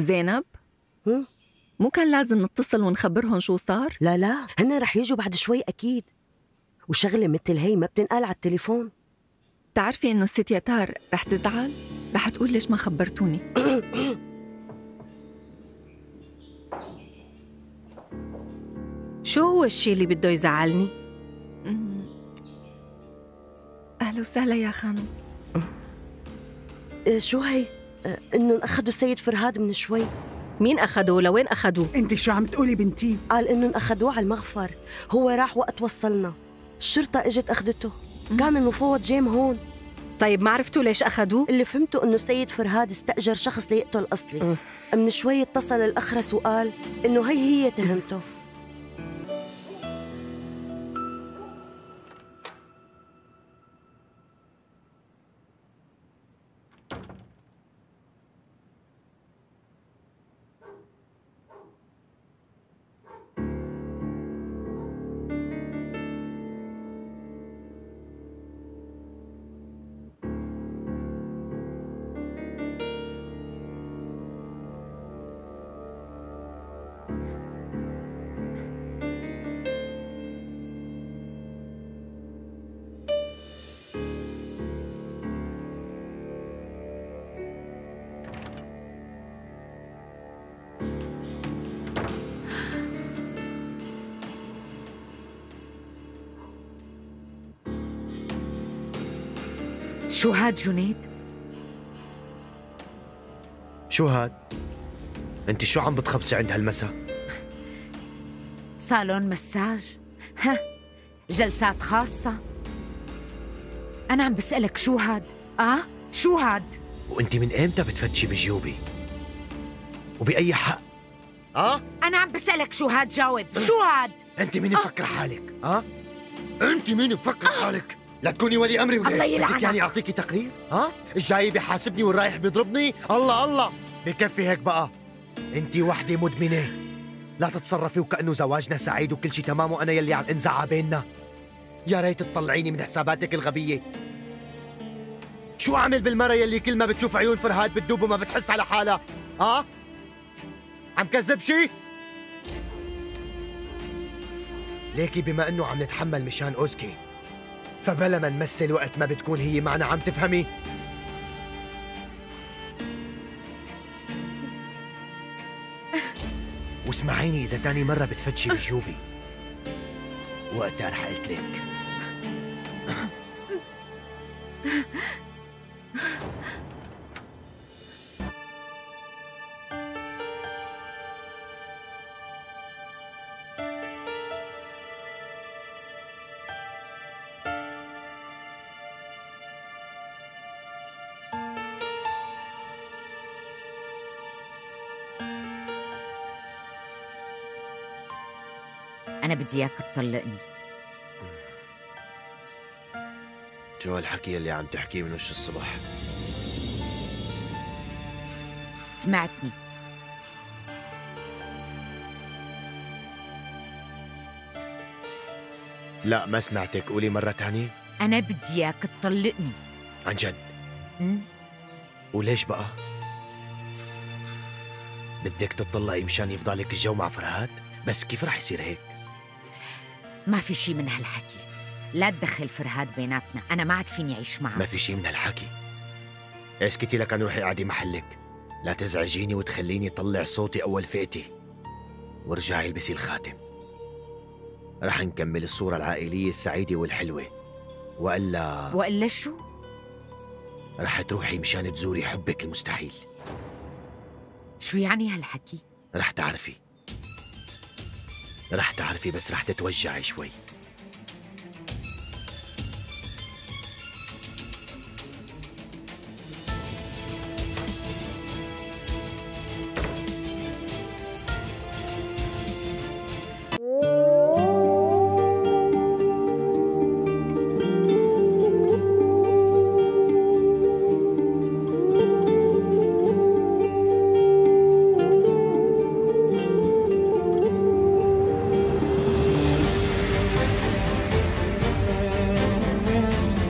زينب هم؟ مو كان لازم نتصل ونخبرهم شو صار؟ لا لا هن رح يجوا بعد شوي أكيد وشغلة مثل هي ما بتنقال على التليفون بتعرفي إنه الست يتار رح تزعل؟ رح تقول ليش ما خبرتوني شو هو الشي اللي بده يزعلني؟ أهلا وسهلا يا خانم إيه شو هي؟ إنه أخذوا السيد فرهاد من شوي. مين أخدوه؟ لوين أخدوه؟ أنت شو عم تقولي بنتي؟ قال إنه أخذوه على المغفر. هو راح وقت وصلنا. الشرطة إجت أخذته. كان المفوض جيم هون. طيب ما عرفتوا ليش أخدوه؟ اللي فهمته إنه السيد فرهاد استأجر شخص ليقتل أصلي. من شوي اتصل الأخرس وقال إنه هي هي تهمته. شو هاد جنيد؟ شو هاد؟ انت شو عم بتخبصي عند هالمسا؟ صالون مساج؟ ها جلسات خاصة؟ أنا عم بسألك شو هاد؟ آه؟ شو هاد؟ وانت من إمتى بتفتشي بجيوبي؟ وبأي حق؟ آه؟ أنا عم بسألك شو هاد جاوب شو هاد؟ أنت مين مفكر حالك؟ آه؟ أنت مين مفكر حالك؟ لا تكوني ولي أمري ولا الله إيه؟ يلعنك. يعني اعطيكي تقرير؟ ها؟ الجاي بيحاسبني والرايح بيضربني؟ الله الله بكفي هيك بقى أنت وحدة مدمنة لا تتصرفي وكأنه زواجنا سعيد وكل شيء تمام وأنا يلي عم انزع بيننا يا ريت تطلعيني من حساباتك الغبية شو أعمل بالمرة يلي كل ما بتشوف عيون فرهاد بتدوب وما بتحس على حالها ها عم كذب شي ليكي بما إنه عم نتحمل مشان أوزكي فبلا ما نمثل وقت ما بتكون هي معنا عم تفهمي؟ واسمعيني إذا تاني مرة بتفتشي بجيوبي. وقتها رح قلت أنا بدي إياك تطلقني شو هالحكي اللي عم تحكيه من وش الصبح سمعتني لا ما سمعتك قولي مرة تانية أنا بدي إياك تطلقني عن جد? وليش بقى؟ بدك تطلقي مشان يفضلك الجو مع فرهاد؟ بس كيف رح يصير هيك؟ ما في شي من هالحكي. لا تدخل فرهاد بيناتنا أنا ما عاد فيني أعيش معه. ما في شي من هالحكي. اسكتي لكن روحي قعدي محلك لا تزعجيني وتخليني طلع صوتي أول فئتي. وارجعي البسي الخاتم. رح نكمل الصورة العائلية السعيدة والحلوة. وإلا وإلا شو؟ رح تروحي مشان تزوري حبك المستحيل. شو يعني هالحكي؟ رح تعرفي. رح تعرفي بس رح تتوجعي شوي.